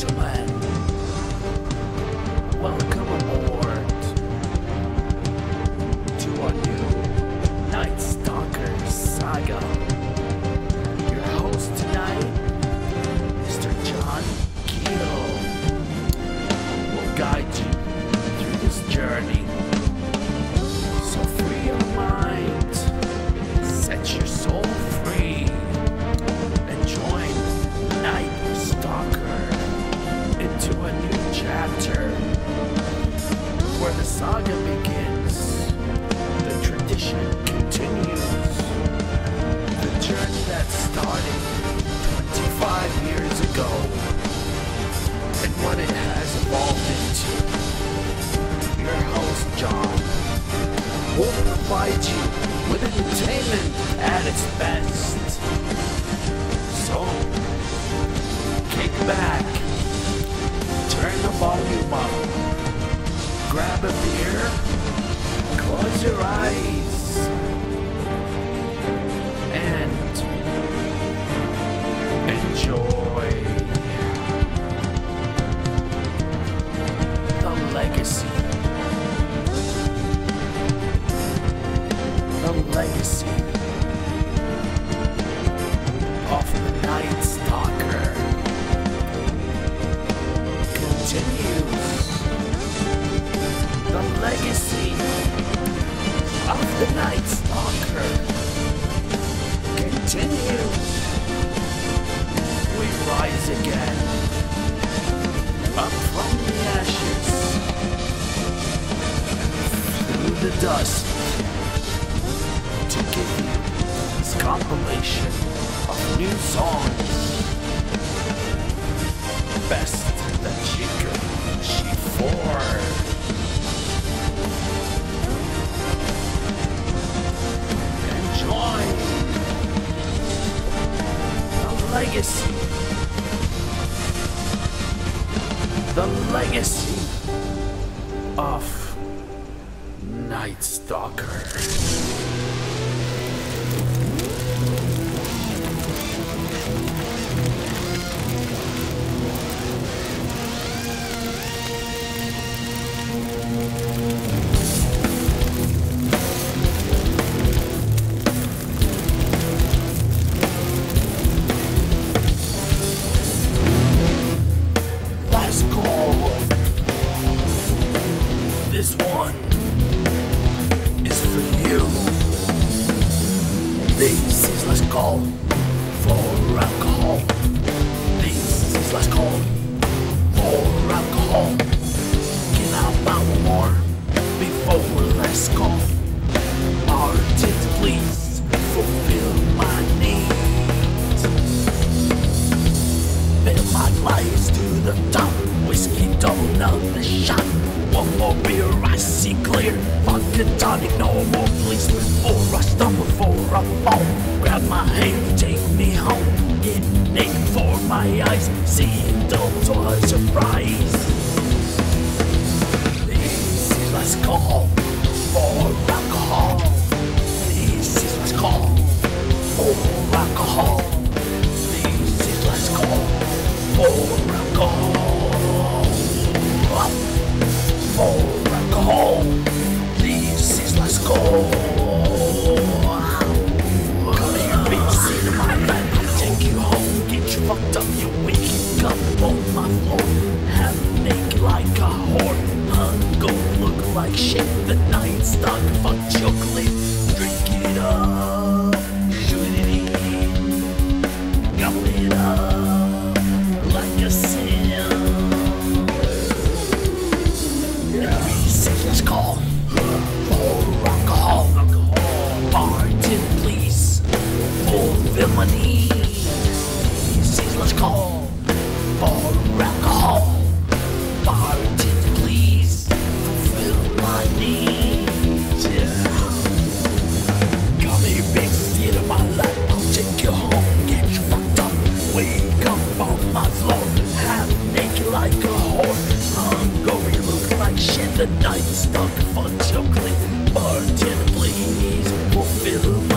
to man. Entertainment at its best. So, kick back, turn the volume up, grab a beer, close your eyes, Legacy of the Night Stalker continues. The legacy of the Night Stalker continues. We rise again up from the ashes through the dust compilation of new songs. Best that you could she for. Enjoy the legacy. The legacy of Night Stalker. Call for alcohol. This is last call for alcohol. I buy one more before last call? Bartend, please fulfill my needs. Fill my glass to the top. Whiskey double the shot. One more beer, I see clear. Vodka tonic, no more please. Before my eyes. Seeing doubles was a surprise. This is last call for alcohol. This is last call for alcohol. Like shit. The night stuck, fun chocolate. Bartend, please fulfill